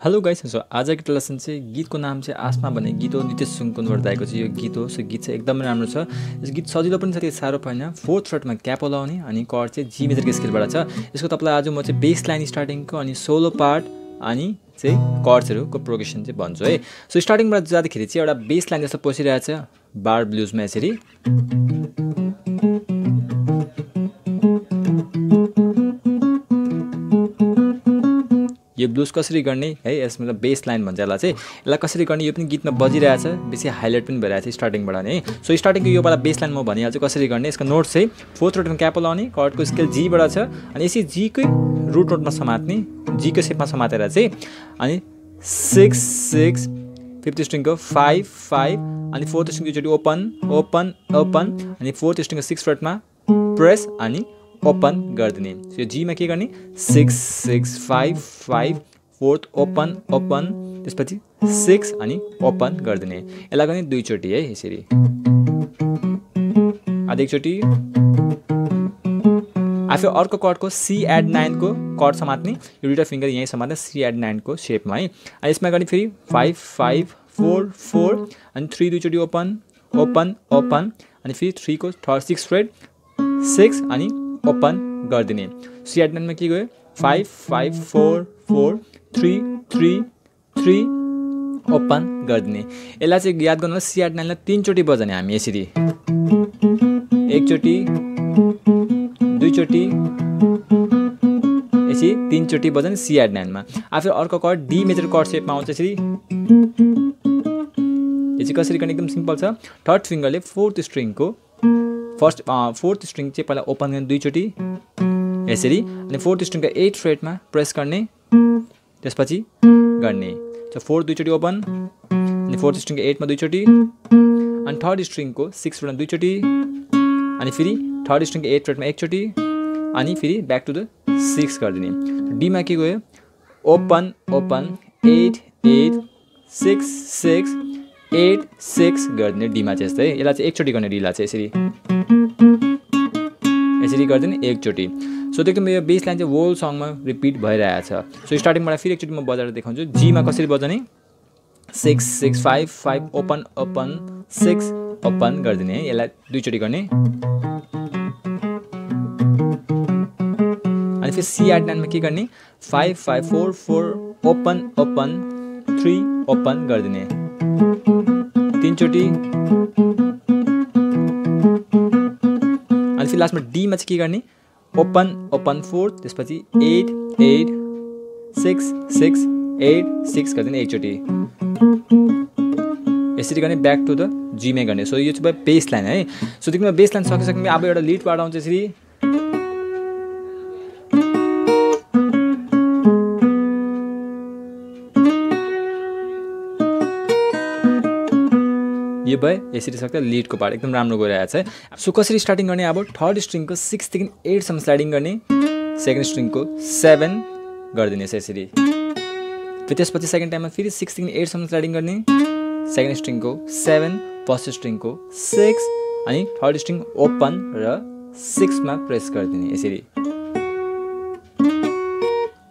Hello guys so आजको lesson चाहिँ गीतको नाम चाहिँ आसमा भन्ने गीत हो। नितेश सुङ्कुनबाट दाएको चाहिँ यो गीत हो। सो गीत चाहिँ एकदमै राम्रो छ। यस गीत सजिलो पनि छ त्यो साह्रो छैन फोर्थ फ्रेटमा क्यापो लाउने अनि कर चाहिँ जी मेजरको स्केलबाट छ। यसको तपाईँलाई आज म चाहिँ बेस लाइन स्टार्टिङको अनि सोलो पार्ट अनि चाहिँ कर्ड्सहरूको प्रोग्रेसन चाहिँ भन्छु है। सो स्टार्टिङबाट जाँदाखेरि चाहिँ एउटा बेस लाइन जस्तो पसिरहेको छ बार ब्लुजमा यसरी यो ब्लुज कसरी गर्ने है यसमा बेस लाइन भन्छ यसलाई चाहिँ। यसलाई कसरी गर्ने यो पनि गीतमा बजिरहेछ बेसी हाइलाइट पनि भइरहेको छ स्टार्टिङबाट नै। सो स्टार्टिङको योपाला बेस लाइन म भनिहाल्छु कसरी गर्ने यसको नोट चाहिँ फोर्थ रोडमा क्यापल लाउने कर्डको स्केल जीबाट छ अनि यसरी जीकै रुट रोडमा समात्ने जीको सेपमा समातेर चाहिँ अनि सिक्स सिक्स फिफ्थ स्ट्रिङको फाइभ फाइभ अनि फोर्थ स्ट्रिङको एकचोटि ओपन ओपन ओपन अनि फोर्थ स्ट्रिङको सिक्स रोडमा प्रेस अनि ओपन गरिदिने यो में के गर्ने six six five five fourth open open त्यसपछि सिक्स अनि ओपन गरिदिने यसलाई गर्ने दुईचोटि है यसरी अझ एकचोटि आफै अर्को कर्डको सी एड नाइनको कर्ड समात्ने। यो दुइटा फिङ्गर यहीँ समात्ने सी एड नाइनको सेपमा है अनि यसमा गर्ने फेरि फाइभ फाइभ फोर फोर अनि थ्री दुईचोटि ओपन ओपन ओपन अनि फेरि थ्रीको थर्ड सिक्स फ्रेड सिक्स अनि ओपन गरिदिने। सिआर नाइनमा के गयो? Five five four four three three three open गरिदिने। यसलाई चाहिँ याद गर्नु सिआर नाइनलाई तिनचोटि बजाउने हामी यसरी। एकचोटि दुईचोटि यसरी तिनचोटि बजाउने सिआर नाइनमा आफै अर्को कट डी मेजर कट सेपमा आउँछ यसरी। यो चाहिँ कसरी गर्ने? एकदम सिम्पल छ। थर्ड फिङ्गरले फोर्थ स्ट्रिङको फ़र्स्ट फोर्थ स्ट्रिङ चाहिँ पहिला ओपन गर्ने दुईचोटि यसरी, अनि फोर्थ स्ट्रिङको एट फ्रेटमा प्रेस गर्ने, त्यसपछि गर्ने। सो फोर्थ दुईचोटि ओपन अनि फोर्थ स्ट्रिङको एटमा दुईचोटि अनि थर्ड स्ट्रिङको सिक्स फ्रेटमा दुईचोटि अनि फेरि थर्ड स्ट्रिङको एट फ्रेटमा एकचोटि अनि फेरि ब्याक टु द सिक्स गरिदिने। डीमा के गयो? Open open eight eight six six eight six गरिदिने डीमा चाहिँ यस्तै। यसलाई चाहिँ एकचोटि गर्ने डीलाई चाहिँ यसरी यसरी गरिदिने एकचोटि। सो त्यो मेरो बेस लाइन चाहिँ होल सङमा रिपिट भइरहेछ सो स्टार्टिङबाट फेरि एकचोटि म बजाएर देखाउँछु। जीमा कसरी बजाउने? Six six five five open open six open गरिदिने है। यसलाई दुईचोटि गर्ने। अनि फेरि सी आठ नाइनमा के गर्ने? Five five four four open open three open गरिदिने। तिनचोटि। अनि फेरि लास्टमा डीमा चाहिँ के गर्ने ओपन ओपन फोर त्यसपछि eight eight six six eight six गरिदिने एकचोटि। यसरी गर्ने ब्याक टु द जिमे गर्ने। सो यो चाहिँ भयो बेस लाइन है। सो तिमीले बेस लाइन सकिसक्ने अब एउटा लिड पार्ट आउँछ यसरी। यो भयो यसरी सक्छ लिडको पार्ट एकदम राम्रो गइरहेको छ। सो कसरी स्टार्टिङ गर्ने? अब थर्ड स्ट्रिङको सिक्सदेखि एटसम्म स्लाइडिङ गर्ने। सेकेन्ड स्ट्रिङको सेभेन गरिदिनेछ यसरी। त्यसपछि सेकेन्ड टाइममा फेरि सिक्सदेखि एटसम्म स्लाइडिङ गर्ने। सेकेन्ड स्ट्रिङको सेभेन फर्स्ट स्ट्रिङको सिक्स अनि थर्ड स्ट्रिङ ओपन र सिक्समा प्रेस गरिदिने यसरी।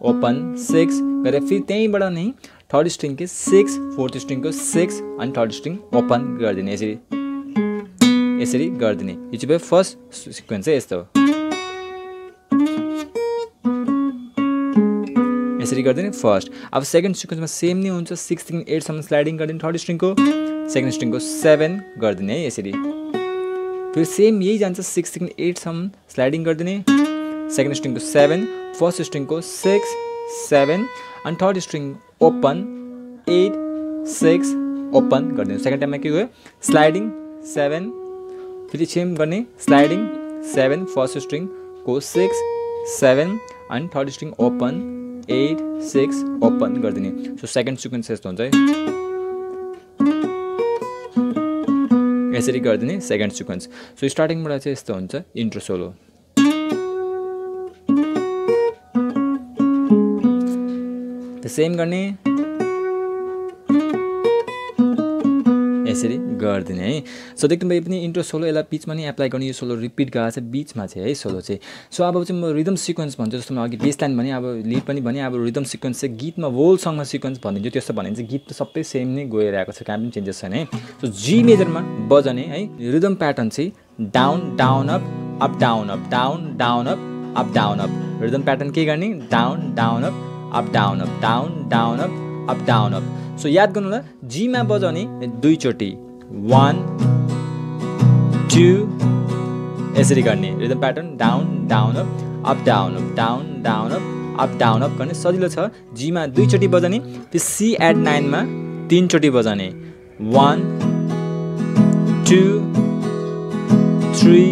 ओपन सिक्स गरेर फेरि त्यहीँबाट नै थर्ड स्ट्रिङको सिक्स फोर्थ स्ट्रिङको सिक्स अनि थर्ड स्ट्रिङ ओपन गरिदिने यसरी। यसरी गरिदिने। यो चाहिँ फर्स्ट सिक्वेन्स चाहिँ यस्तो यसरी गरिदिने फर्स्ट अब सेकेन्ड सिक्वेन्समा सेम नै हुन्छ सिक्सदेखि एटसम्म स्लाइडिङ गरिदिने थर्ड स्ट्रिङको सेकेन्ड स्ट्रिङको सेभेन गरिदिने है यसरी। फेरि सेम यही जान्छ सिक्सदेखि एटसम्म स्लाइडिङ गरिदिने। सेकेन्ड स्ट्रिङको सेभेन फर्स्ट स्ट्रिङको सिक्स सेभेन अनि third string open eight six open गरिदिनु सेकेन्ड टाइममा के गयो स्लाइडिङ सेभेन फेरि सेम गर्ने स्लाइडिंग सेभेन फ़र्स्ट स्ट्रिंग को six seven and third string open eight six open गरिदिने सो सेकेन्ड सिक्वेन्स यस्तो हुन्छ है यसरी गरिदिने सिक्वेन्स सो स्टार्टिङबाट चाहिँ यस्तो हुन्छ सोलो सेम गर्ने? यसरी गरिदिने है। सो देख्नु भयो पनि इन्ट्रो सोलो यसलाई बिचमा नि एप्लाई गर्ने यो सोलो रिपिट गएको छ बिचमा चाहिँ है सोलो चाहिँ। सो अब चाहिँ म रिदम सिक्वेन्स भन्छु जस्तो म अघि बेस लाइन भने अब लिड पनि भने अब रिदम सिक्वेन्स चाहिँ गीतमा वोलसँग सिक्वेन्स भनिदिन्छु त्यस्तो भने चाहिँ गीत त सबै सेम नै गइरहेको छ कहाँ पनि चेन्जेस छैन है। सो जी मेजरमा बजाउने है रिदम प्याटर्न चाहिँ down down up up down up down down up up down up rhythm pattern के गर्ने? Down down up up down up down down up up down up so याद गर्नु ल जीमा बजाउने दुईचोटि। वान टु यसरी गर्ने। Rhythm pattern down down up up down up down down up up down up गर्ने सजिलो छ। जीमा दुईचोटि बजाउने त्यो सी एड नाइनमा तिनचोटि बजाउने। वान टु थ्री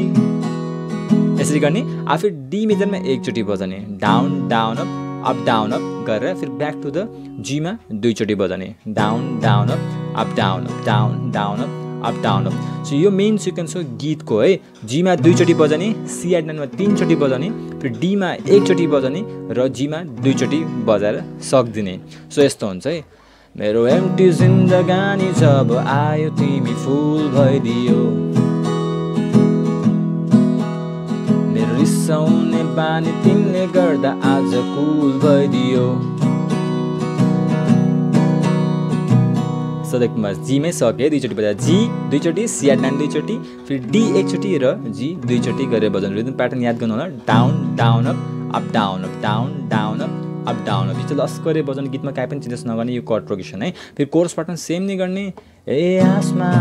यसरी गर्ने। आफै डी मेजरमा एकचोटि बजाउने। Down down up up down up गरेर फेरि ब्याक टु द जीमा दुईचोटि बजाउने down down up up down up down down up up down up so यो मेन सिक्वेन्स हो गीतको है जीमा दुईचोटि बजाउने सी नाइनमा तिनचोटि बजाउने फेरि डीमा एकचोटि बजाउने र जीमा दुईचोटि बजाएर सक्दिने सो यस्तो हुन्छ है मेरो एमटी जिन्दगानी जब आयो तिमी फुल भइदियो। रिसाउने बानी तिमीले गर्दा आज कुल भइदियो। सधैँ जीमै सकेँ दुईचोटि बजाएर जी दुईचोटि सिया नाइन दुईचोटि फेरि डी एकचोटि र जी दुईचोटि गरेर बजाउनु रिदम प्याटर्न याद गर्नु होला। Down down up up down up down down up up down up चाहिँ लस्करे बजाउने गीतमा काहीँ पनि चेन्जेस नगर्ने यो कर्ड प्रोग्रेसन है। फेरि कोर्स प्याटर्न सेम नै गर्ने। ए आसमा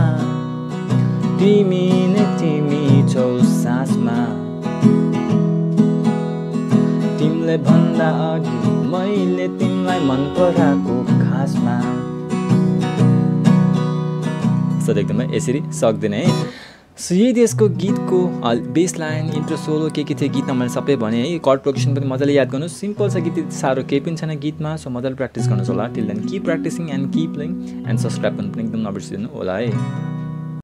तिमी नै तिमी छौ सासमा। तिमीले भन्दा अघि मैले तिमीलाई मन पराएको खासमा। सो एकदमै यसरी सक्दैन है। सो यही देशको गीतको बेस लाइन इन्ट्रो सोलो के के थियो गीतमा मैले सबै भने है। कर्ड प्रोग्रेसन पनि मजाले याद गर्नु सिम्पल छ गीत साह्रो केही पनि छैन गीतमा। सो मजाले प्र्याक्टिस गर्नुहोस् होला। टिल देन कि प्र्याक्टिसिङ एन्ड कि प्लेइङ एन्ड सब्सक्राइब गर्नु पनि एकदम नबिर्सिदिनु होला है।